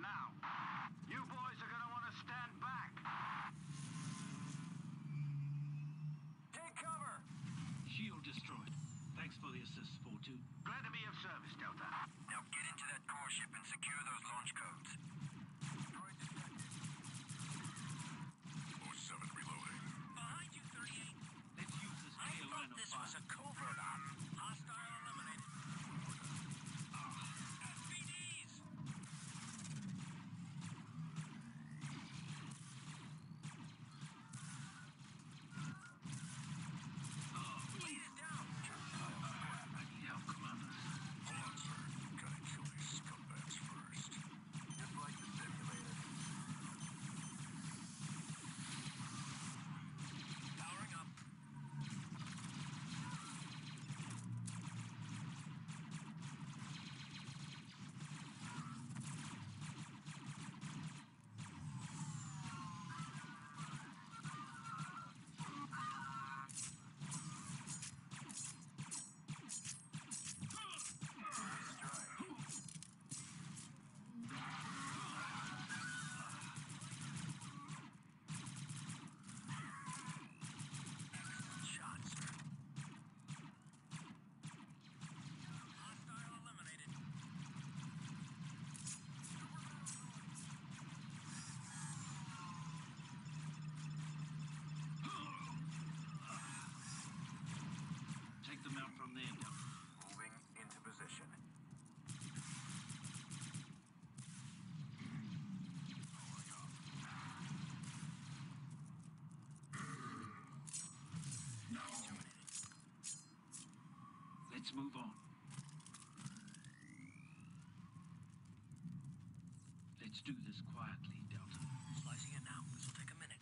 now. You boys are gonna want to stand back. Take cover! Shield destroyed. Thanks for the assist, 4-2. Glad to be of service, Delta. Now get Let's move on. Let's do this quietly, Delta. Slicing it now. This will take a minute.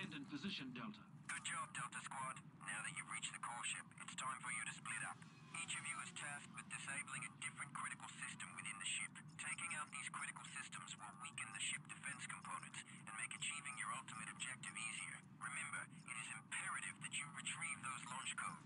Land position, Delta. Good job, Delta Squad. Now that you've reached the core ship, it's time for you to split up. Each of you is tasked with disabling a different critical system within the ship. Taking out these critical systems will weaken the ship defense components and make achieving your ultimate objective easier. Remember, it is imperative that you retrieve those launch codes.